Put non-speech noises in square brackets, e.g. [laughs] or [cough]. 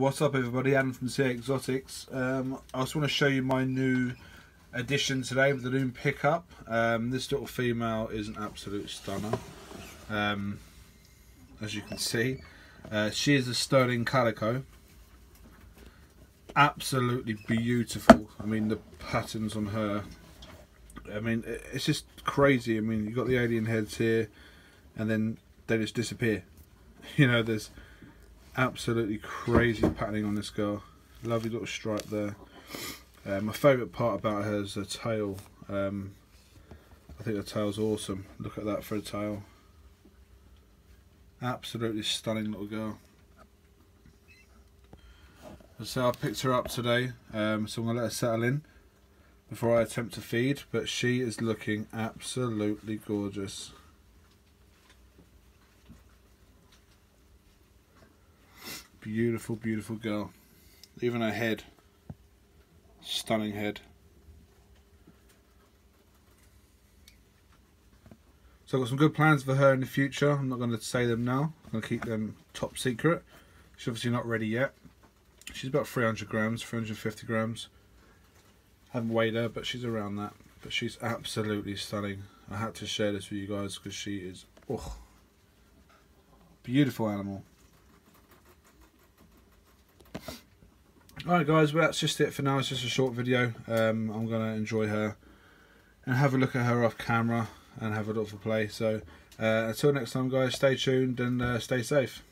What's up everybody, Adam from T.A Exotics. Um, I just want to show you my new addition today with the new pickup. Um, this little female is an absolute stunner. Um, as you can see, uh, she is a sterling calico. Absolutely beautiful. I mean the patterns on her. I mean it's just crazy. I mean you've got the alien heads here and then they just disappear. [laughs] You know there's absolutely crazy patterning on this girl. Lovely little stripe there. Uh, my favourite part about her is the tail. Um, I think the tail's awesome. Look at that for a tail. Absolutely stunning little girl. So I picked her up today, um, so I'm going to let her settle in before I attempt to feed, but she is looking absolutely gorgeous. Beautiful, beautiful girl. Even her head. Stunning head. So I've got some good plans for her in the future. I'm not going to say them now. I'm going to keep them top secret. She's obviously not ready yet. She's about 300 grams, 350 grams. I haven't weighed her, but she's around that. But she's absolutely stunning. I had to share this with you guys because she is, oh, beautiful animal. Alright guys, well that's just it for now. It's just a short video. Um, I'm going to enjoy her and have a look at her off camera and have a look for play. So uh, until next time guys, stay tuned and uh, stay safe.